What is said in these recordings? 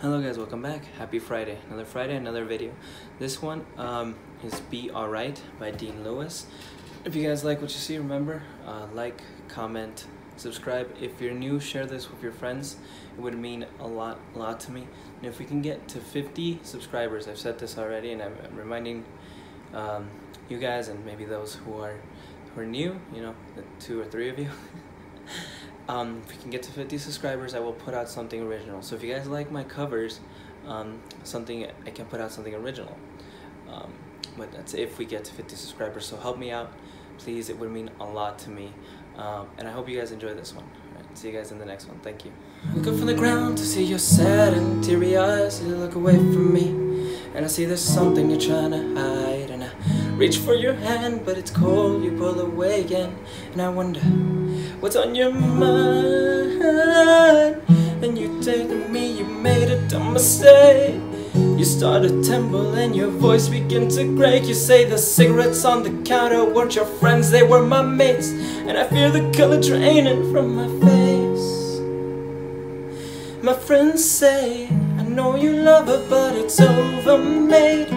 Hello guys, welcome back. Happy Friday. Another Friday, another video. This one um, is Be Alright by Dean Lewis. If you guys like what you see, remember, uh, like, comment, subscribe. If you're new, share this with your friends. It would mean a lot, a lot to me. And if we can get to 50 subscribers, I've said this already, and I'm, reminding um, you guys and maybe those who are who are new, you know, the two or three of you. um, if we can get to 50 subscribers, I will put out something original. So if you guys like my covers, um, something I can put out something original. Um, but that's if we get to 50 subscribers. So help me out, please. It would mean a lot to me. Um, and I hope you guys enjoy this one. see you guys in the next one. Thank you. Look up from the ground to see your sad and teary eyes. You look away from me, and I see there's something you're trying to hide. And I reach for your hand, but it's cold. You pull away again, and I wonder what's on your mind. And you take to me, you made a dumb mistake. You start to tremble and your voice begins to break. You say the cigarettes on the counter weren't your friends, they were my mates. And I feel the color draining from my face. My friends say, I know you love her but it's over, mate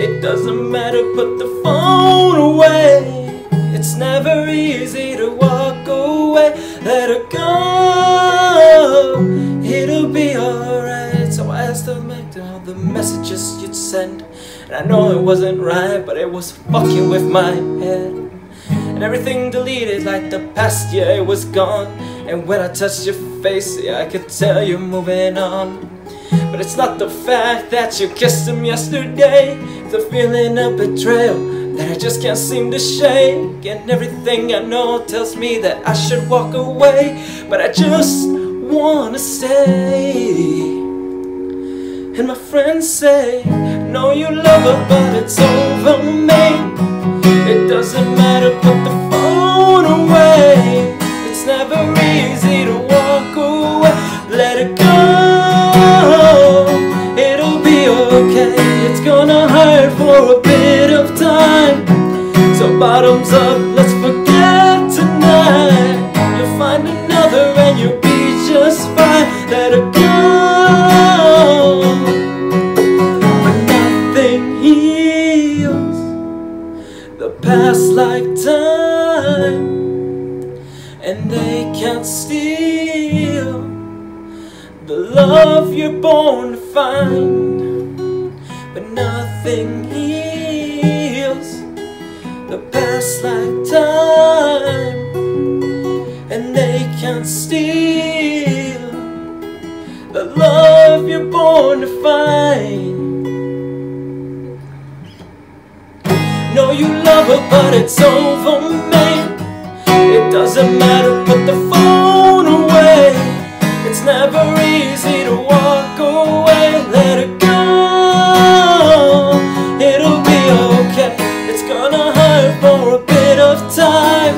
It doesn't matter, put the phone away. It's never easy to walk the messages you'd send. And I know it wasn't right, but it was fucking with my head. And everything deleted like the past year it was gone. And when I touched your face, yeah, I could tell you're moving on. But it's not the fact that you kissed him yesterday. It's the feeling of betrayal that I just can't seem to shake. And everything I know tells me that I should walk away. But I just wanna stay and my friends say, know you love her, but it's over, mate It doesn't matter, put the phone away. It's never easy to walk away. Let it go, it'll be okay. It's gonna hurt for a bit of time. So bottoms up, let's forget tonight. You'll find another and you'll be just fine. Let it go past lifetime And they can't steal The love you're born to find. But nothing heals The past lifetime And they can't steal The love you're born to find know you love her, but it's over, man. It doesn't matter, put the phone away. It's never easy to walk away. Let it go, it'll be okay. It's gonna hurt for a bit of time.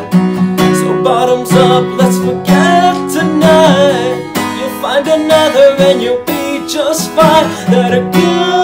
So bottoms up, let's forget tonight. You'll find another and you'll be just fine. Let it go